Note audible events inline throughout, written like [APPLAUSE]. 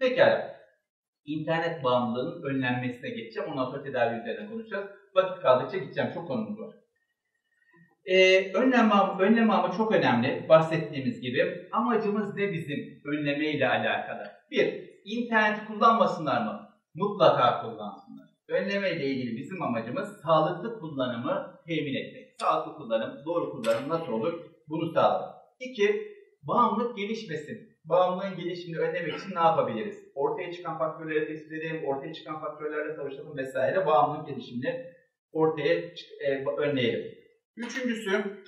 Pekala. İnternet bağımlılığının önlenmesine geçeceğim. Ondan sonra tedavi üzerine konuşacağız. Vakit kaldıkça gideceğim. Çok konumuz var. Ee, önlem, önlem ama çok önemli. Bahsettiğimiz gibi. Amacımız ne bizim önleme ile alakalı? Bir, interneti kullanmasınlar mı? Mutlaka kullansınlar. Önleme ile ilgili bizim amacımız sağlıklı kullanımı temin etmek. Sağlıklı kullanım, doğru kullanım nasıl olur? Bunu sağlamak. İki, bağımlılık gelişmesin. Bağımlılığın gelişimini önlemek için ne yapabiliriz? Ortaya çıkan faktörleri tespit edelim, ortaya çıkan faktörlerle savaşalım vesaire. Bağımlılık gelişimini ortaya e, önleyelim. Üçüncüsü,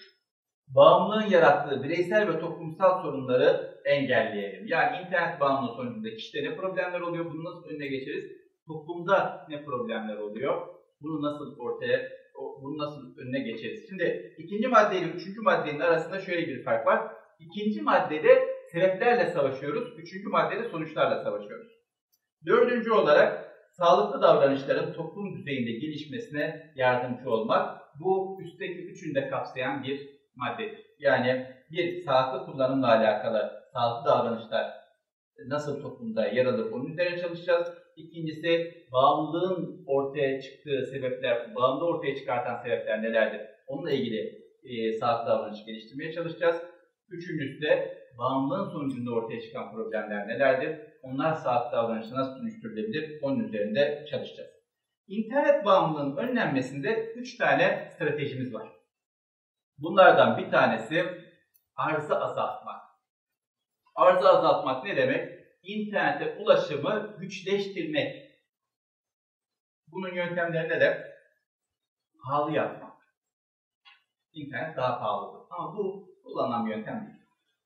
bağımlılığın yarattığı bireysel ve toplumsal sorunları engelleyelim. Yani internet bağımlılığı sonucunda kişide ne problemler oluyor, bunu nasıl önüne geçeriz? Toplumda ne problemler oluyor, bunu nasıl ortaya, bunu nasıl önüne geçeriz? Şimdi ikinci maddeyle üçüncü maddenin arasında şöyle bir fark var. İkinci maddede sebeplerle savaşıyoruz, üçüncü maddede sonuçlarla savaşıyoruz. Dördüncü olarak sağlıklı davranışların toplum düzeyinde gelişmesine yardımcı olmak. Bu üstteki üçünü de kapsayan bir maddedir. Yani bir sağlıklı kullanımla alakalı sağlıklı davranışlar nasıl toplumda yer alır onun üzerine çalışacağız. İkincisi bağımlılığın ortaya çıktığı sebepler, bağımlılığı ortaya çıkartan sebepler nelerdir? Onunla ilgili e, sağlıklı davranış geliştirmeye çalışacağız. Üçüncüsü de bağımlılığın sonucunda ortaya çıkan problemler nelerdir? Onlar sağlıklı davranışa nasıl dönüştürülebilir? Onun üzerinde çalışacağız. İnternet bağımlılığının önlenmesinde üç tane stratejimiz var. Bunlardan bir tanesi arzı azaltmak. Arzı azaltmak ne demek? İnternete ulaşımı güçleştirmek. Bunun yöntemleri ne de? Pahalı yapmak. İnternet daha pahalıdır. Ama bu kullanılan bir yöntem değil.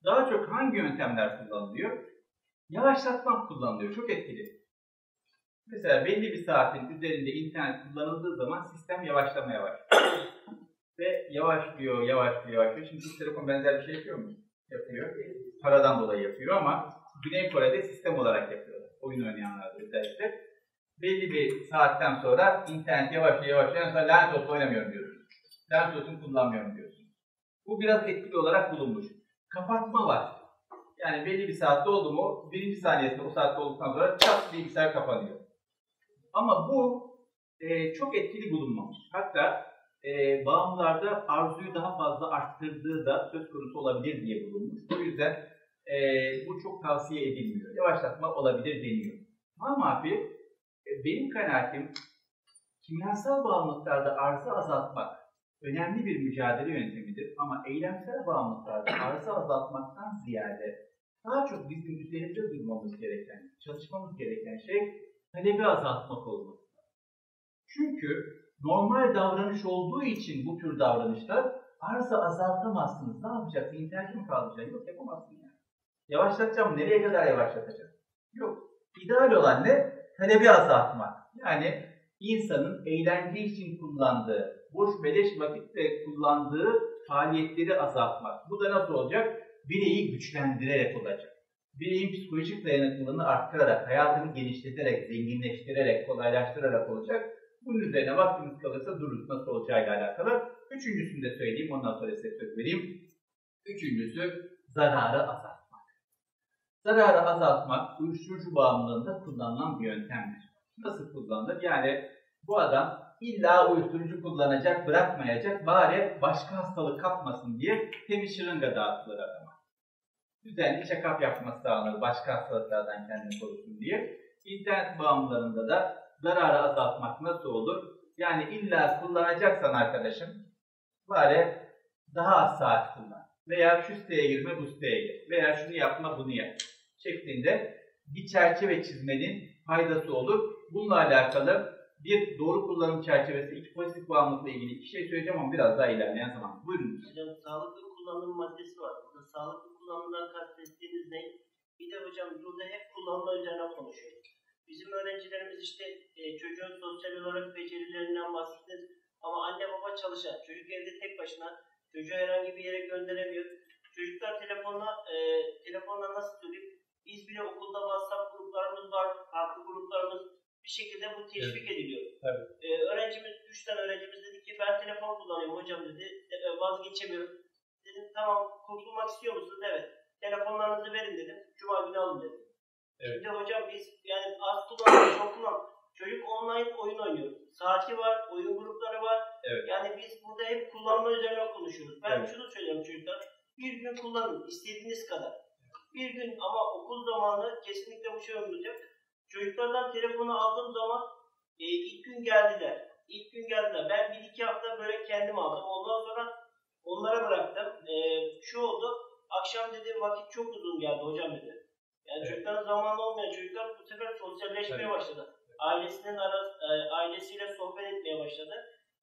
Daha çok hangi yöntemler kullanılıyor? Yavaşlatmak kullanılıyor. Çok etkili. Mesela belli bir saatin üzerinde internet kullanıldığı zaman sistem yavaşlamaya başlıyor. [LAUGHS] Ve yavaşlıyor, yavaşlıyor, yavaşlıyor. Şimdi Türk Telekom benzer bir şey yapıyor mu? Yapıyor. Paradan dolayı yapıyor ama Güney Kore'de sistem olarak yapıyorlar. Oyun oynayanlar özellikle. Belli bir saatten sonra internet yavaşlıyor, yavaşlıyor. Sonra lanet olsun oynamıyorum diyorsun. Lanet olsun kullanmıyorum diyorsun. Bu biraz etkili olarak bulunmuş. Kapatma var. Yani belli bir saatte oldu mu, birinci saniyesinde o saatte olduktan sonra çat bilgisayar kapanıyor. Ama bu e, çok etkili bulunmamış. Hatta e, bağımlılarda arzuyu daha fazla arttırdığı da söz konusu olabilir diye bulunmuş. O yüzden e, bu çok tavsiye edilmiyor. Yavaşlatma olabilir deniyor. Mamafi, e, benim kanaatim kimyasal bağımlılıklarda arzı azaltmak önemli bir mücadele yöntemidir. Ama eylemsel bağımlılıklarda arzı azaltmaktan ziyade daha çok bizim üzerinde durmamız gereken, çalışmamız gereken şey talebi azaltmak olmalı. Çünkü normal davranış olduğu için bu tür davranışlar arzı azaltamazsınız. Ne yapacaksın? İnternete mi kalacaksın? Yok yapamazsın yani. Yavaşlatacağım. Nereye kadar yavaşlatacağım? Yok. İdeal olan ne? Talebi azaltmak. Yani insanın eğlence için kullandığı, boş beleş vakitte kullandığı faaliyetleri azaltmak. Bu da nasıl olacak? Bireyi güçlendirerek olacak. Bireyin psikolojik dayanıklılığını arttırarak, hayatını genişleterek, zenginleştirerek, kolaylaştırarak olacak. Bunun üzerine vaktimiz kalırsa dururuz nasıl olacağıyla alakalı. Üçüncüsünü de söyleyeyim, ondan sonra size söz vereyim. Üçüncüsü zararı azaltmak. Zararı azaltmak uyuşturucu bağımlılığında kullanılan bir yöntemdir. Nasıl kullanılır? Yani bu adam illa uyuşturucu kullanacak, bırakmayacak, bari başka hastalık kapmasın diye temiz şırınga dağıtılır adama. Düzenli check-up yapması sağlanır başka hastalıklardan kendini korusun diye. İnternet bağımlılarında da zararı azaltmak nasıl olur? Yani illa kullanacaksan arkadaşım, bari daha az saat kullan. Veya şu siteye girme, bu siteye gir. Veya şunu yapma, bunu yap. Şeklinde bir çerçeve çizmenin faydası olur. Bununla alakalı bir doğru kullanım çerçevesi, iki pozitif bağımlılıkla ilgili iki şey söyleyeceğim ama biraz daha ilerleyen zaman. Buyurun. Hocam sağlıklı kullanım maddesi var. Burada sağlıklı kullanımdan kastettiğiniz ne? Bir de hocam burada hep kullanma üzerine konuşuyoruz. Bizim öğrencilerimiz işte e, çocuğun sosyal olarak becerilerinden bahsettiniz. Ama anne baba çalışan, çocuk evde tek başına, çocuğu herhangi bir yere gönderemiyor. Çocuklar telefonla, e, telefonla nasıl söyleyeyim? Biz bile okulda WhatsApp gruplarımız var, farklı gruplarımız bir şekilde bu teşvik evet. ediliyor. Evet. Ee, öğrencimiz, üç tane öğrencimiz dedi ki ben telefon kullanıyorum hocam dedi, e, vazgeçemiyorum. Dedim tamam kurtulmak istiyor musunuz? Evet. Telefonlarınızı verin dedim. Cuma günü alın dedim. Evet. Şimdi hocam biz yani az kullanıyoruz, çok kullanıyoruz. Çocuk online oyun oynuyor. Saati var, oyun grupları var. Evet. Yani biz burada hep kullanma üzerine konuşuyoruz. Ben Evet. şunu söylüyorum çocuklar. Bir gün kullanın istediğiniz kadar. Bir gün ama okul zamanı kesinlikle bu şey olmayacak. Çocuklardan telefonu aldığım zaman e, ilk gün geldiler. İlk gün geldiler. Ben bir iki hafta böyle kendim aldım. Ondan sonra onlara bıraktım. E, şu oldu. Akşam dedi vakit çok uzun geldi hocam dedi. Yani Evet. çocukların zamanı olmayan çocuklar bu sefer sosyalleşmeye Tabii. başladı. Ailesinin ara, e, ailesiyle sohbet etmeye başladı.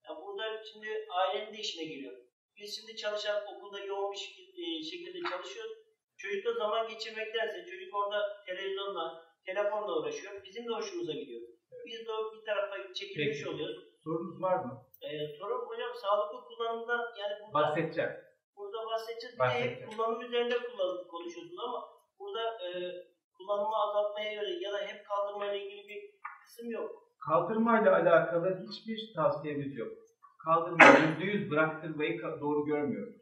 Yani burada şimdi ailenin de işine giriyor. Biz şimdi çalışan okulda yoğun bir şekilde, şekilde çalışıyoruz. Çocukla zaman geçirmektense çocuk orada televizyonla, telefonla uğraşıyor. Bizim de hoşumuza gidiyor. Biz de bir tarafa çekilmiş Peki. oluyoruz. Sorunuz var mı? Ee, sonra hocam sağlıklı kullanımda yani burada, Bahsedeceğim. burada bahsedeceğiz. Bahsedeceğim. hep kullanım üzerinde kullan, konuşuyorsunuz ama burada e, kullanımı azaltmaya yönelik ya da hep kaldırmayla ilgili bir kısım yok. Kaldırmayla alakalı hiçbir tavsiyemiz yok. Kaldırmayı [CLEARS THROAT] yüzde yüz bıraktırmayı ka- doğru görmüyoruz.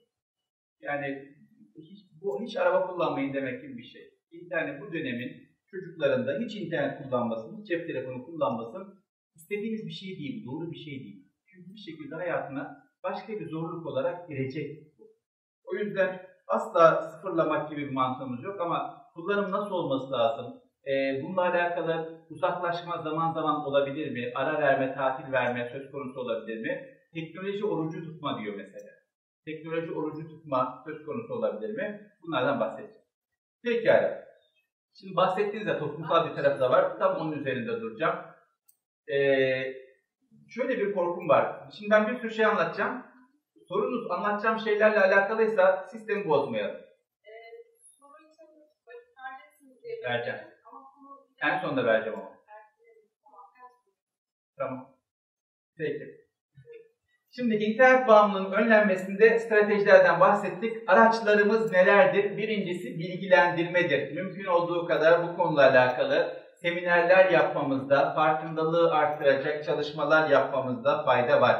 Yani hiç, bu hiç araba kullanmayın demek gibi bir şey. İnternet bu dönemin çocuklarında hiç internet kullanmasın, hiç cep telefonu kullanmasın istediğimiz bir şey değil, doğru bir şey değil. Çünkü bir şekilde hayatına başka bir zorluk olarak girecek. O yüzden asla sıfırlamak gibi bir mantığımız yok ama kullanım nasıl olması lazım? Ee, bununla alakalı uzaklaşma zaman zaman olabilir mi? Ara verme, tatil verme söz konusu olabilir mi? Teknoloji orucu tutma diyor mesela. Teknoloji orucu tutma söz konusu olabilir mi? Bunlardan bahsedeceğim. Pekala. Şimdi bahsettiğinizde toplumsal bir tarafı da var. Tam onun üzerinde duracağım. Ee, şöyle bir korkum var. Şimdi ben bir sürü şey anlatacağım. Sorunuz anlatacağım şeylerle alakalıysa sistemi bozmayalım. diye Vereceğim. En sonunda vereceğim ama. Tamam. Peki. Şimdi internet bağımlılığının önlenmesinde stratejilerden bahsettik. Araçlarımız nelerdir? Birincisi bilgilendirmedir. Mümkün olduğu kadar bu konuyla alakalı seminerler yapmamızda, farkındalığı arttıracak çalışmalar yapmamızda fayda var.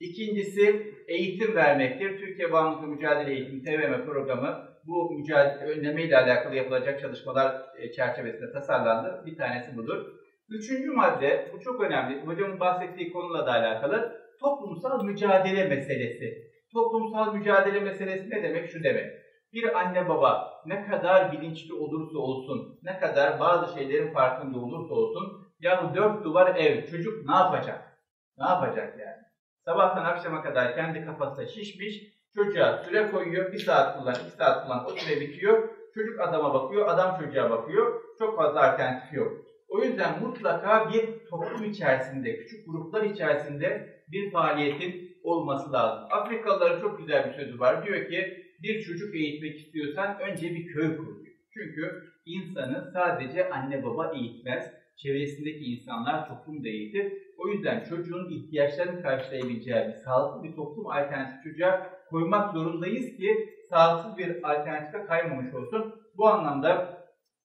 İkincisi eğitim vermektir. Türkiye Bağımlılıkla Mücadele Eğitim TVM programı bu mücadele önleme ile alakalı yapılacak çalışmalar e, çerçevesinde tasarlandı. Bir tanesi budur. Üçüncü madde, bu çok önemli. Hocamın bahsettiği konuyla da alakalı toplumsal mücadele meselesi. Toplumsal mücadele meselesi ne demek? Şu demek. Bir anne baba ne kadar bilinçli olursa olsun, ne kadar bazı şeylerin farkında olursa olsun, ya dört duvar ev, çocuk ne yapacak? Ne yapacak yani? Sabahtan akşama kadar kendi kafasına şişmiş, çocuğa süre koyuyor, bir saat kullan, iki saat kullan, o süre bitiyor, çocuk adama bakıyor, adam çocuğa bakıyor, çok fazla alternatif yok. O yüzden mutlaka bir toplum içerisinde, küçük gruplar içerisinde bir faaliyetin olması lazım. Afrikalıların çok güzel bir sözü var. Diyor ki bir çocuk eğitmek istiyorsan önce bir köy kur. Çünkü insanı sadece anne baba eğitmez. Çevresindeki insanlar toplum da eğitir. O yüzden çocuğun ihtiyaçlarını karşılayabileceği bir sağlıklı bir toplum alternatifi çocuğa koymak zorundayız ki sağlıksız bir alternatife kaymamış olsun. Bu anlamda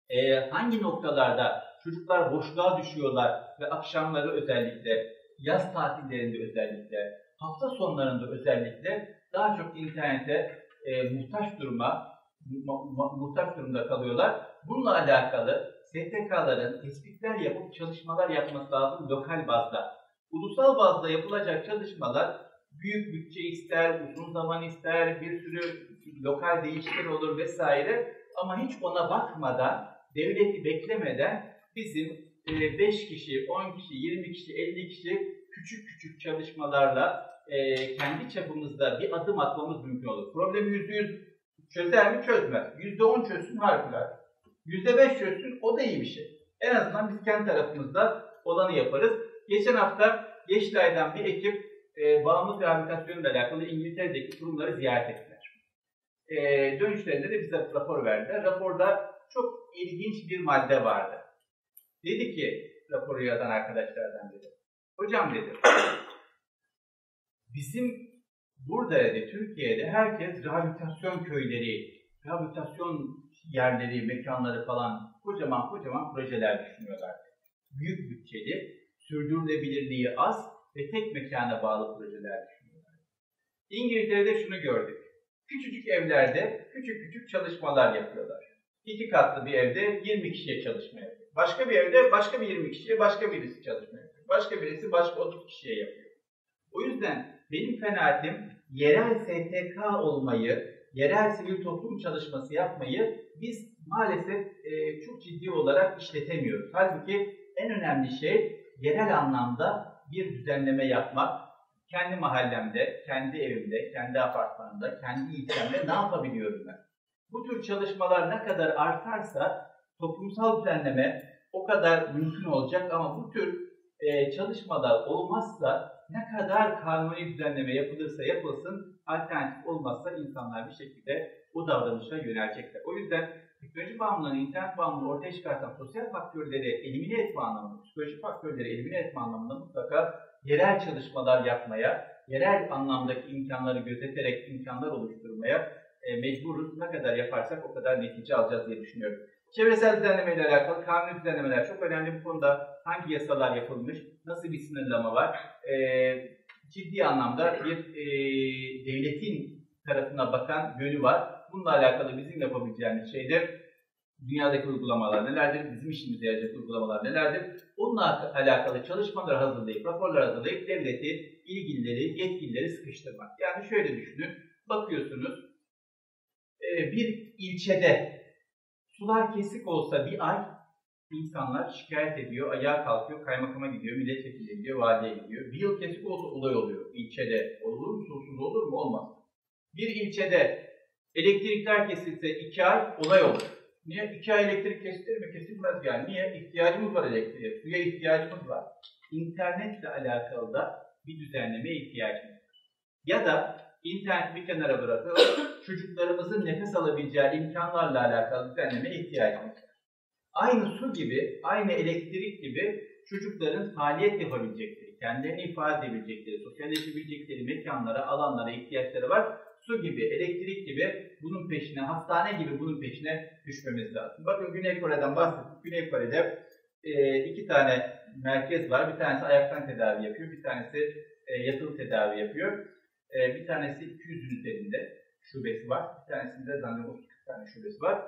e, hangi noktalarda çocuklar boşluğa düşüyorlar ve akşamları özellikle, yaz tatillerinde özellikle, hafta sonlarında özellikle daha çok internete e, muhtaç duruma, mu- mu- muhtaç durumda kalıyorlar. Bununla alakalı STK'ların tespitler yapıp çalışmalar yapması lazım lokal bazda. Ulusal bazda yapılacak çalışmalar büyük bütçe ister, uzun zaman ister, bir sürü lokal değişiklik olur vesaire. Ama hiç ona bakmadan, devleti beklemeden bizim 5 kişi, 10 kişi, 20 kişi, 50 kişi küçük küçük çalışmalarla e, kendi çapımızda bir adım atmamız mümkün olur. Problemi yüzde yüz çözer mi? Çözmez. Yüzde on çözsün harikulade. Yüzde beş çözsün o da iyi bir şey. En azından biz kendi tarafımızda olanı yaparız. Geçen hafta Yeşilay'dan bir ekip e, bağımlılık rehabilitasyonuyla alakalı İngiltere'deki kurumları ziyaret ettiler. E, dönüşlerinde de bize rapor verdiler. Raporda çok ilginç bir madde vardı. Dedi ki raporu yazan arkadaşlardan biri. Hocam dedi, bizim burada dedi Türkiye'de herkes rehabilitasyon köyleri, rehabilitasyon yerleri, mekanları falan kocaman kocaman projeler düşünüyorlar. Büyük bütçeli, sürdürülebilirliği az ve tek mekana bağlı projeler düşünüyorlar. İngiltere'de şunu gördük. Küçücük evlerde küçük küçük çalışmalar yapıyorlar. iki katlı bir evde 20 kişiye çalışma yapıyor. Başka bir evde başka bir 20 kişiye başka birisi çalışma yapıyor. Başka birisi başka 30 kişiye yapıyor. O yüzden benim kanaatim yerel STK olmayı, yerel sivil toplum çalışması yapmayı biz maalesef e, çok ciddi olarak işletemiyoruz. Halbuki en önemli şey yerel anlamda bir düzenleme yapmak. Kendi mahallemde, kendi evimde, kendi apartmanımda, kendi ilçemde ne yapabiliyorum ben? Bu tür çalışmalar ne kadar artarsa toplumsal düzenleme o kadar mümkün olacak ama bu tür e, çalışmalar olmazsa ne kadar kanuni düzenleme yapılırsa yapılsın alternatif olmazsa insanlar bir şekilde o davranışa yönelecekler. O yüzden teknoloji bağımlılığını, internet bağımlılığını ortaya çıkartan sosyal faktörleri elimine etme anlamında, psikolojik faktörleri elimine etme anlamında mutlaka yerel çalışmalar yapmaya, yerel anlamdaki imkanları gözeterek imkanlar oluşturmaya e, mecburuz. Ne kadar yaparsak o kadar netice alacağız diye düşünüyorum. Çevresel düzenleme ile alakalı kanuni düzenlemeler çok önemli. Bu konuda hangi yasalar yapılmış, nasıl bir sınırlama var, e, ciddi anlamda bir e, devletin tarafına bakan yönü var. Bununla alakalı bizim yapabileceğimiz şeyler dünyadaki uygulamalar nelerdir, bizim işimize yarayacak uygulamalar nelerdir? Onunla alakalı çalışmalar hazırlayıp, raporlar hazırlayıp devleti, ilgilileri, yetkilileri sıkıştırmak. Yani şöyle düşünün, bakıyorsunuz e, bir ilçede sular kesik olsa bir ay insanlar şikayet ediyor, ayağa kalkıyor, kaymakama gidiyor, milletvekili gidiyor, valiye gidiyor. Bir yıl kesik olsa olay oluyor ilçede. Olur mu? Susuz olur mu? Olmaz. Bir ilçede elektrikler kesilse iki ay olay olur. Niye? İki ay elektrik kesilir mi? Kesilmez yani. Niye? İhtiyacımız var elektriğe, suya ihtiyacımız var. İnternetle alakalı da bir düzenlemeye ihtiyacımız var. Ya da internet bir kenara bırakıp [COUGHS] çocuklarımızın nefes alabileceği imkanlarla alakalı düzenlemeye ihtiyacımız var. Aynı su gibi, aynı elektrik gibi çocukların faaliyet yapabilecekleri, kendilerini ifade edebilecekleri, sosyalleşebilecekleri mekanlara, alanlara ihtiyaçları var. Su gibi, elektrik gibi bunun peşine, hastane gibi bunun peşine düşmemiz lazım. Bakın Güney Kore'den bahsettik. Güney Kore'de e, iki tane merkez var. Bir tanesi ayaktan tedavi yapıyor, bir tanesi e, yatılı tedavi yapıyor. E, bir tanesi 200'ün üzerinde şubesi var. Bir tanesinde zannediyorum 30 tane şubesi var.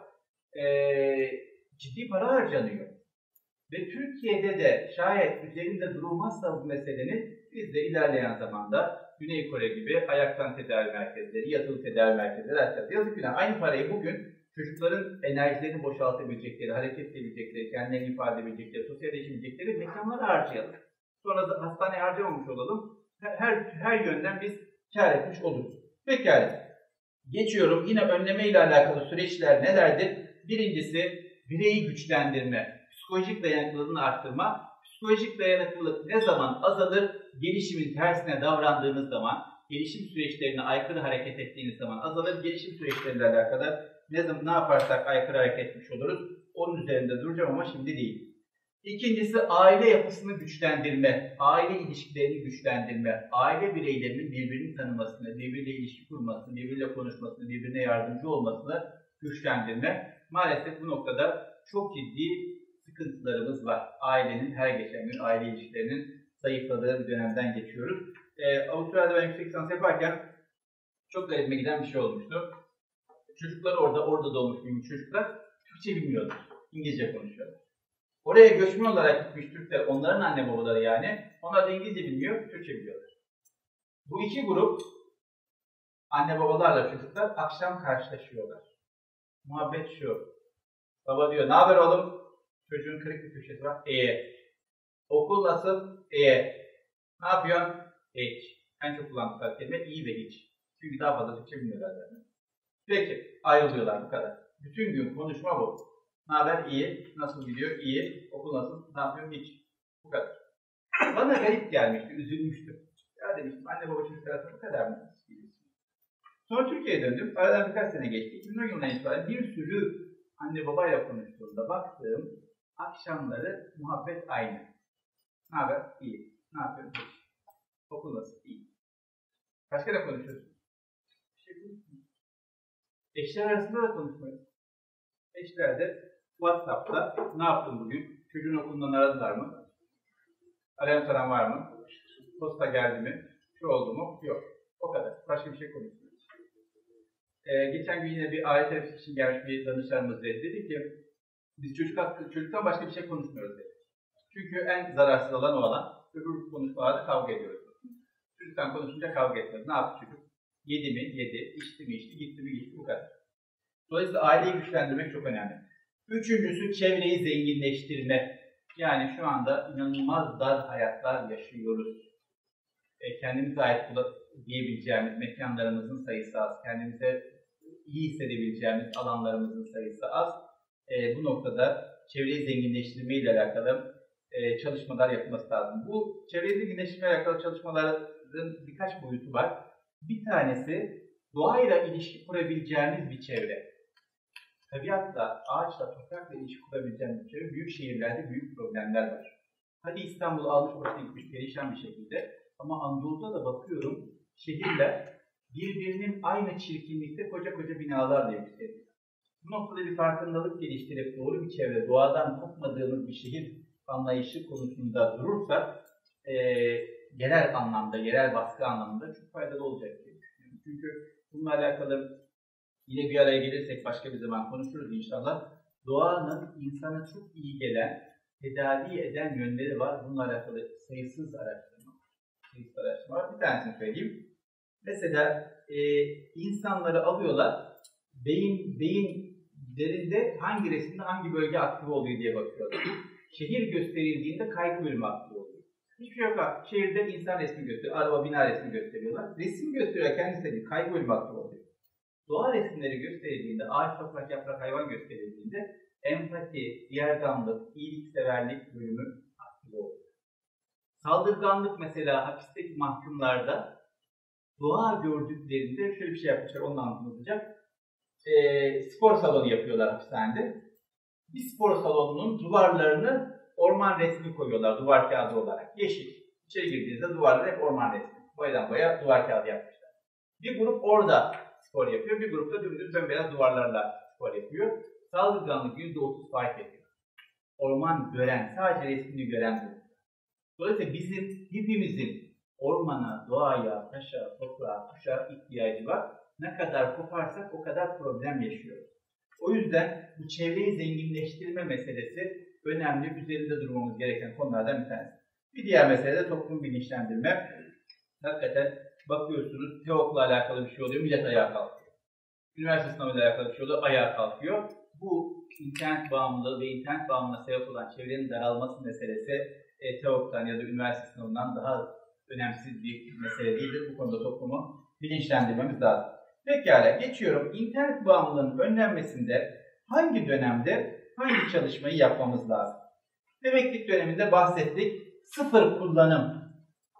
E, ciddi para harcanıyor. Ve Türkiye'de de şayet üzerinde durulmazsa bu meselenin biz de ilerleyen zamanda Güney Kore gibi ayaktan tedavi merkezleri, yatılı tedavi merkezleri açacağız. Yazık günah. Aynı parayı bugün çocukların enerjilerini boşaltabilecekleri, hareket edebilecekleri, kendilerini ifade edebilecekleri, sosyalleşebilecekleri mekanlara harcayalım. Sonra da hastaneye harcamamış olalım. Her, her yönden biz kar etmiş oluruz. Pekala. Geçiyorum. Yine önleme ile alakalı süreçler nelerdir? Birincisi bireyi güçlendirme, psikolojik dayanıklılığını arttırma. Psikolojik dayanıklılık ne zaman azalır? Gelişimin tersine davrandığınız zaman, gelişim süreçlerine aykırı hareket ettiğiniz zaman azalır. Gelişim süreçleriyle alakalı ne ne yaparsak aykırı hareket etmiş oluruz. Onun üzerinde duracağım ama şimdi değil. İkincisi aile yapısını güçlendirme, aile ilişkilerini güçlendirme, aile bireylerinin birbirini tanımasını, birbiriyle ilişki kurmasını, birbiriyle konuşmasını, birbirine yardımcı olmasını güçlendirme. Maalesef bu noktada çok ciddi sıkıntılarımız var. Ailenin her geçen gün aile ilişkilerinin zayıfladığı bir dönemden geçiyoruz. Ee, Avustralya'da ben yüksek lisans yaparken çok garibime giden bir şey olmuştu. Çocuklar orada, orada doğmuş büyümüş çocuklar Türkçe bilmiyorlar. İngilizce konuşuyorlar. Oraya göçmen olarak gitmiş Türkler, onların anne babaları yani. Onlar da İngilizce bilmiyor, Türkçe biliyorlar. Bu iki grup anne babalarla çocuklar akşam karşılaşıyorlar. Muhabbet şu. Baba diyor, ne haber oğlum? Çocuğun kırık bir köşesi var. İyi. Okul nasıl? İyi. Ne yapıyorsun? Hiç. En çok kullandıkları kelime iyi ve hiç. Çünkü daha fazla Türkçe bilmiyorlar zaten. Peki, ayrılıyorlar bu kadar. Bütün gün konuşma bu. Ne haber? İyi. Nasıl gidiyor? İyi. Okul nasıl? Ne yapıyorsun? Hiç. Bu kadar. Bana garip gelmişti, üzülmüştüm. Ya demiştim, anne baba çocuk arasında bu kadar mı? Sonra Türkiye'ye döndüm. Aradan birkaç sene geçti. 2010 yılından itibaren bir sürü anne babayla konuştuğumda baktığım akşamları muhabbet aynı. Ne haber? İyi. Ne yapıyorsun? Okul nasıl? İyi. Başka ne konuşuyorsun? Şey. Eşler arasında da konuşmuyoruz. Eşler de WhatsApp'ta ne yaptın bugün? Çocuğun okulundan aradılar mı? Arayan soran var mı? Posta geldi mi? Şu oldu mu? Yok. O kadar. Başka bir şey konuşmuyoruz. Ee, geçen gün yine bir aile için gelmiş bir danışanımız dedi. Dedi ki biz çocuk hakkı, çocuktan başka bir şey konuşmuyoruz dedi. Çünkü en zararsız olan o alan. Öbür konuşmalarda kavga ediyoruz. Çocuktan konuşunca kavga etmiyoruz. Ne yaptı çocuk? Yedi mi? Yedi. İçti mi? İçti. Gitti mi? Gitti. Bu kadar. Dolayısıyla aileyi güçlendirmek çok önemli. Üçüncüsü çevreyi zenginleştirme. Yani şu anda inanılmaz dar hayatlar yaşıyoruz. E, kendimize ait diyebileceğimiz mekanlarımızın sayısı az. Kendimize iyi hissedebileceğimiz alanlarımızın sayısı az. E, bu noktada çevreyi zenginleştirme ile alakalı e, çalışmalar yapılması lazım. Bu çevreyi zenginleştirme ile alakalı çalışmaların birkaç boyutu var. Bir tanesi doğayla ilişki kurabileceğimiz bir çevre. Tabiatla, ağaçla, toprakla ilişki kurabileceğimiz çevre. Büyük şehirlerde büyük problemler var. Hadi İstanbul'u almış başına gitmiş perişan bir şekilde. Ama Anadolu'da da bakıyorum şehirler birbirinin aynı çirkinlikte koca koca binalarla yükseliyor. Bu noktada bir farkındalık geliştirip doğru bir çevre, doğadan kopmadığımız bir şehir anlayışı konusunda durursak e, yerel anlamda, yerel baskı anlamında çok faydalı olacak diye düşünüyorum. Çünkü bununla alakalı yine bir araya gelirsek başka bir zaman konuşuruz inşallah. Doğanın insana çok iyi gelen, tedavi eden yönleri var. Bununla alakalı sayısız araştırma, sayısız araştırma var. Bir tanesini söyleyeyim. Mesela e, insanları alıyorlar, beyin beyinlerinde hangi resimde hangi bölge aktif oluyor diye bakıyorlar. Şehir gösterildiğinde kaygı bölümü aktif oluyor. Hiçbir şey yok. Şehirde insan resmi gösteriyor, araba, bina resmi gösteriyorlar. Resim gösteriyor kendisi de kaygı bölümü aktif oluyor. Doğa resimleri gösterildiğinde, ağaç, toprak, yaprak, hayvan gösterildiğinde empati, diğerdanlık, iyilikseverlik bölümü aktif oluyor. Saldırganlık mesela hapisteki mahkumlarda doğa gördüklerinde şöyle bir şey yapmışlar, onu anlatacak. E, spor salonu yapıyorlar hapishanede. Bir spor salonunun duvarlarını orman resmi koyuyorlar duvar kağıdı olarak. Yeşil. İçeri girdiğinizde duvarlar hep orman resmi. Boyadan boya duvar kağıdı yapmışlar. Bir grup orada spor yapıyor, bir grup da dümdüz bembeyaz duvarlarla spor yapıyor. Saldırganlık %30 fark ediyor. Orman gören, sadece resmini gören grup. Dolayısıyla bizim hepimizin ormana, doğaya, taşa, toprağa, kuşa ihtiyacı var. Ne kadar koparsak o kadar problem yaşıyoruz. O yüzden bu çevreyi zenginleştirme meselesi önemli, üzerinde durmamız gereken konulardan bir tanesi. Bir diğer mesele de toplum bilinçlendirme. Hakikaten bakıyorsunuz TEOK'la alakalı bir şey oluyor, millet ayağa kalkıyor. Üniversite sınavıyla alakalı bir şey oluyor, ayağa kalkıyor. Bu internet bağımlılığı ve internet bağımlılığına sebep olan çevrenin daralması meselesi e, TEOK'tan ya da üniversite sınavından daha önemsiz bir mesele değildir. Bu konuda toplumu bilinçlendirmemiz lazım. Pekala geçiyorum. İnternet bağımlılığının önlenmesinde hangi dönemde hangi çalışmayı yapmamız lazım? Bebeklik döneminde bahsettik. Sıfır kullanım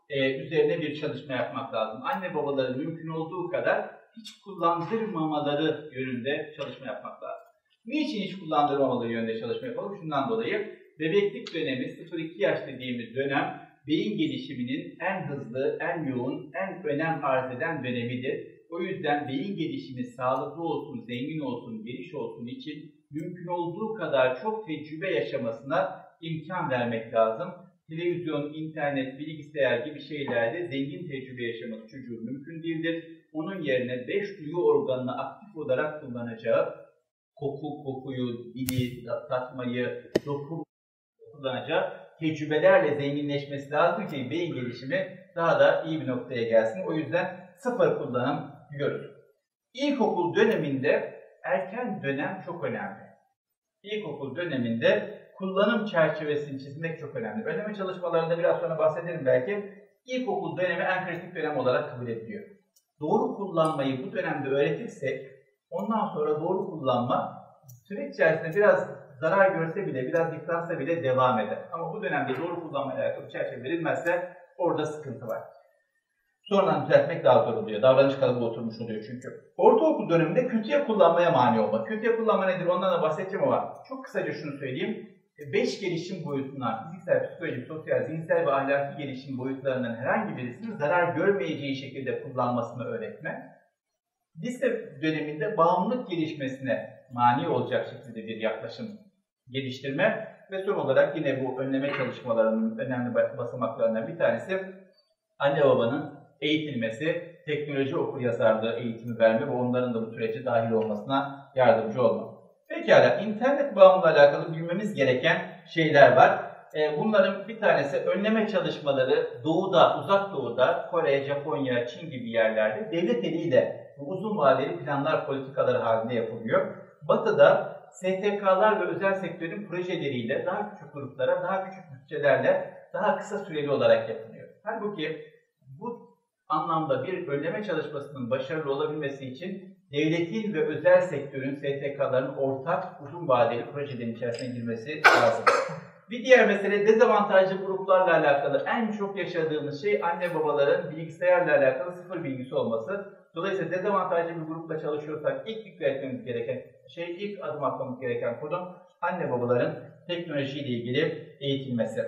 e, üzerine bir çalışma yapmak lazım. Anne babaların mümkün olduğu kadar hiç kullandırmamaları yönünde çalışma yapmak lazım. Niçin hiç kullandırmamaları yönünde çalışma yapalım? Şundan dolayı bebeklik dönemi 0-2 yaş dediğimiz dönem beyin gelişiminin en hızlı, en yoğun, en önem arz eden dönemidir. O yüzden beyin gelişimi sağlıklı olsun, zengin olsun, geniş olsun için mümkün olduğu kadar çok tecrübe yaşamasına imkan vermek lazım. Televizyon, internet, bilgisayar gibi şeylerde zengin tecrübe yaşaması çocuğun mümkün değildir. Onun yerine beş duyu organını aktif olarak kullanacağı, koku, kokuyu, dili, tatmayı, doku kullanacağı tecrübelerle zenginleşmesi lazım ki beyin gelişimi daha da iyi bir noktaya gelsin. O yüzden sıfır kullanım diyoruz. İlkokul döneminde erken dönem çok önemli. İlkokul döneminde kullanım çerçevesini çizmek çok önemli. Önleme çalışmalarında biraz sonra bahsederim belki. İlkokul dönemi en kritik dönem olarak kabul ediliyor. Doğru kullanmayı bu dönemde öğretirsek ondan sonra doğru kullanma süreç içerisinde biraz zarar görse bile, biraz yıpransa bile devam eder. Ama bu dönemde doğru kullanmaya alakalı çerçeve verilmezse orada sıkıntı var. Sonradan düzeltmek daha zor oluyor. Davranış kalıbı oturmuş oluyor çünkü. Ortaokul döneminde kötüye kullanmaya mani olmak. Kötüye kullanma nedir ondan da bahsedeceğim ama çok kısaca şunu söyleyeyim. Beş gelişim boyutundan, fiziksel, psikolojik, sosyal, zihinsel ve ahlaki gelişim boyutlarından herhangi birisinin zarar görmeyeceği şekilde kullanmasını öğretme. Lise döneminde bağımlılık gelişmesine mani olacak şekilde bir yaklaşım geliştirme ve son olarak yine bu önleme çalışmalarının önemli basamaklarından bir tanesi anne babanın eğitilmesi, teknoloji okur yazarlığı eğitimi verme ve onların da bu sürece dahil olmasına yardımcı olma. Pekala, internet bağımlılığı alakalı bilmemiz gereken şeyler var. E, bunların bir tanesi önleme çalışmaları doğuda, uzak doğuda, Kore, Japonya, Çin gibi yerlerde devlet eliyle uzun vadeli planlar, politikaları halinde yapılıyor. Batı'da STK'lar ve özel sektörün projeleriyle daha küçük gruplara, daha küçük bütçelerle daha kısa süreli olarak yapılıyor. Halbuki bu anlamda bir önleme çalışmasının başarılı olabilmesi için devletin ve özel sektörün, STK'ların ortak uzun vadeli projelerin içerisine girmesi lazım. Bir diğer mesele dezavantajlı gruplarla alakalı en çok yaşadığımız şey anne babaların bilgisayarla alakalı sıfır bilgisi olması. Dolayısıyla dezavantajlı bir grupla çalışıyorsak ilk dikkat etmemiz gereken şey, ilk adım atmamız gereken konu anne babaların teknolojiyle ilgili eğitilmesi.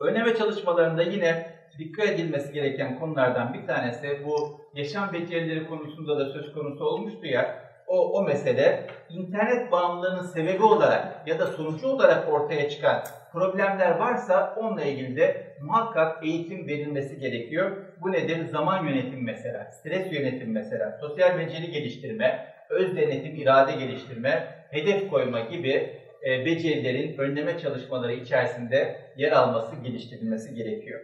Önleme çalışmalarında yine dikkat edilmesi gereken konulardan bir tanesi bu yaşam becerileri konusunda da söz konusu olmuştu ya, o, o mesele internet bağımlılığının sebebi olarak ya da sonucu olarak ortaya çıkan problemler varsa onunla ilgili de muhakkak eğitim verilmesi gerekiyor. Bu nedir? Zaman yönetimi mesela, stres yönetimi mesela, sosyal beceri geliştirme, öz denetim, irade geliştirme, hedef koyma gibi e, becerilerin önleme çalışmaları içerisinde yer alması, geliştirilmesi gerekiyor.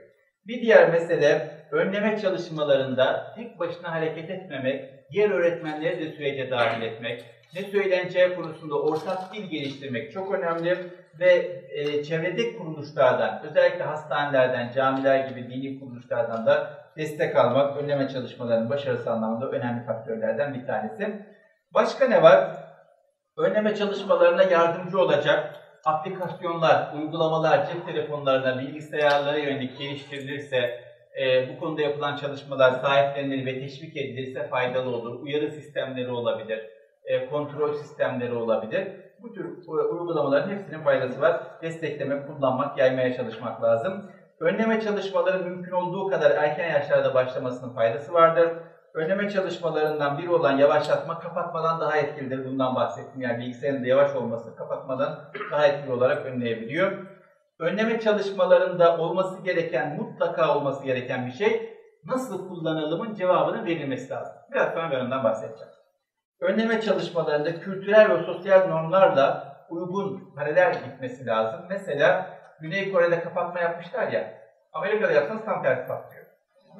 Bir diğer mesele önleme çalışmalarında tek başına hareket etmemek, diğer öğretmenleri de sürece dahil etmek, ne söyleneceği konusunda ortak dil geliştirmek çok önemli ve e, çevredeki kuruluşlardan, özellikle hastanelerden, camiler gibi dini kuruluşlardan da destek almak önleme çalışmalarının başarısı anlamında önemli faktörlerden bir tanesi. Başka ne var? Önleme çalışmalarına yardımcı olacak aplikasyonlar, uygulamalar cep telefonlarına, bilgisayarlara yönelik geliştirilirse, e, bu konuda yapılan çalışmalar sahiplenir ve teşvik edilirse faydalı olur. Uyarı sistemleri olabilir, e, kontrol sistemleri olabilir. Bu tür uygulamaların hepsinin faydası var. Desteklemek, kullanmak, yaymaya çalışmak lazım. Önleme çalışmaları mümkün olduğu kadar erken yaşlarda başlamasının faydası vardır. Önleme çalışmalarından biri olan yavaşlatma kapatmadan daha etkilidir. Bundan bahsettim. Yani bilgisayarın da yavaş olması kapatmadan daha etkili olarak önleyebiliyor. Önleme çalışmalarında olması gereken, mutlaka olması gereken bir şey nasıl kullanılımın cevabının verilmesi lazım. Biraz sonra ben ondan bahsedeceğim. Önleme çalışmalarında kültürel ve sosyal normlarla uygun paralel gitmesi lazım. Mesela Güney Kore'de kapatma yapmışlar ya, Amerika'da yapsanız tam tersi patlıyor.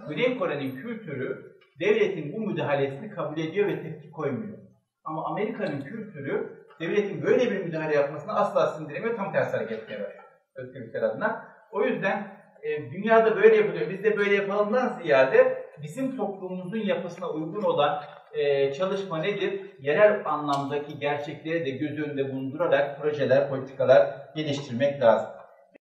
Güney Kore'nin kültürü devletin bu müdahalesini kabul ediyor ve tepki koymuyor. Ama Amerika'nın kültürü devletin böyle bir müdahale yapmasını asla sindiremiyor, tam tersi hareket ediyor özgürlükler adına. O yüzden e, dünyada böyle yapılıyor, biz de böyle yapalımdan ziyade bizim toplumumuzun yapısına uygun olan e, çalışma nedir? Yerel anlamdaki gerçekleri de göz önünde bulundurarak projeler, politikalar geliştirmek lazım.